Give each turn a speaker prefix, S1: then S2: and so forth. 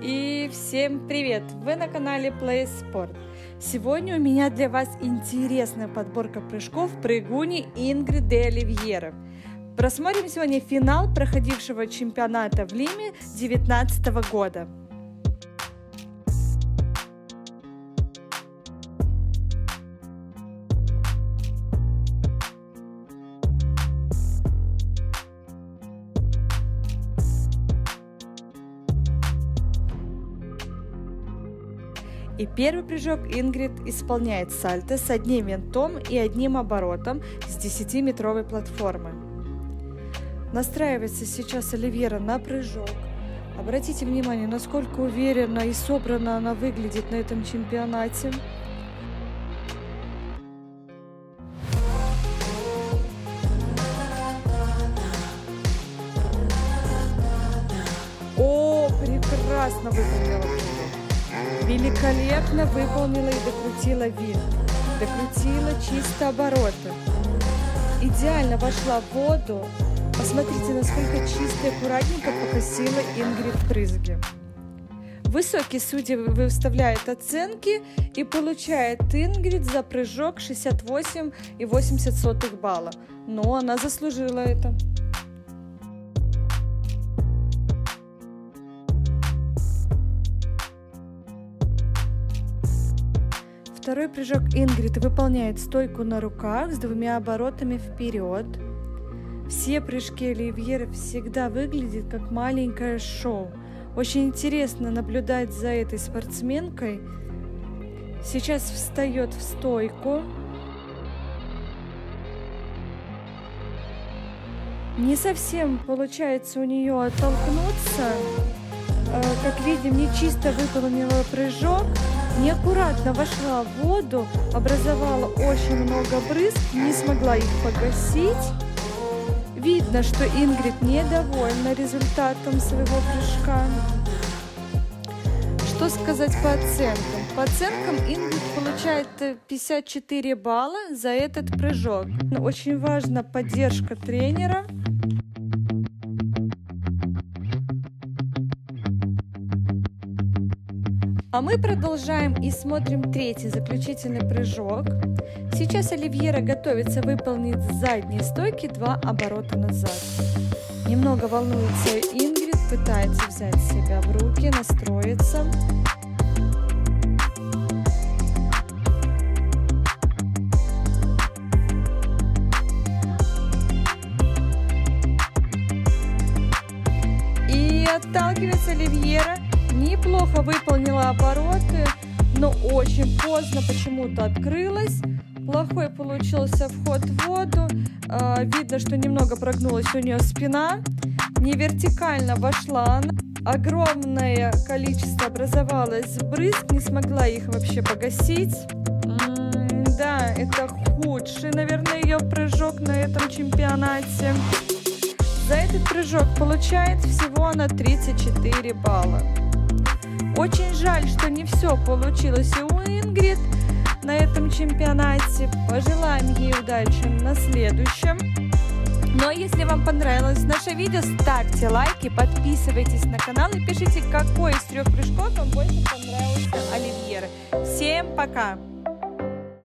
S1: И всем привет! Вы на канале Play Sport. Сегодня у меня для вас интересная подборка прыжков прыгуни Ингрид де Оливьера. Просмотрим сегодня финал проходившего чемпионата в Лиме 2019 года. И первый прыжок Ингрид исполняет сальто с одним винтом и одним оборотом с 10-метровой платформы. Настраивается сейчас Оливьера на прыжок. Обратите внимание, насколько уверенно и собрано она выглядит на этом чемпионате. О, прекрасно выполнила. Великолепно выполнила и докрутила винт. Докрутила чисто обороты. Идеально вошла в воду. Посмотрите, насколько чисто и аккуратненько покосила Ингрид прызги. Высокий судьи выставляет оценки и получает Ингрид за прыжок 68,80 балла. Но она заслужила это. Второй прыжок Ингрид выполняет стойку на руках с двумя оборотами вперед. Все прыжки Оливьера всегда выглядят как маленькое шоу. Очень интересно наблюдать за этой спортсменкой. Сейчас встает в стойку. Не совсем получается у нее оттолкнуться. Э, как видим, не чисто выполнила прыжок неаккуратно вошла в воду, образовала очень много брызг, не смогла их погасить. Видно, что Ингрид недовольна результатом своего прыжка. Что сказать по оценкам? По оценкам Ингрид получает 54 балла за этот прыжок. Очень важна поддержка тренера. А мы продолжаем и смотрим третий заключительный прыжок. Сейчас Оливьера готовится выполнить с задней стойки два оборота назад. Немного волнуется Ингрид, пытается взять себя в руки, настроиться. И отталкивается Оливьера неплохо выполнила обороты, но очень поздно почему-то открылась. Плохой получился вход в воду. А, видно, что немного прогнулась у нее спина. Не вертикально вошла она. Огромное количество образовалось брызг, не смогла их вообще погасить. да, это худший, наверное, ее прыжок на этом чемпионате. За этот прыжок получает всего на 34 балла. Очень жаль, что не все получилось и у Ингрид на этом чемпионате. Пожелаем ей удачи на следующем. Ну а если вам понравилось наше видео, ставьте лайки, подписывайтесь на канал и пишите, какой из трех прыжков вам больше понравился Оливьера. Всем пока!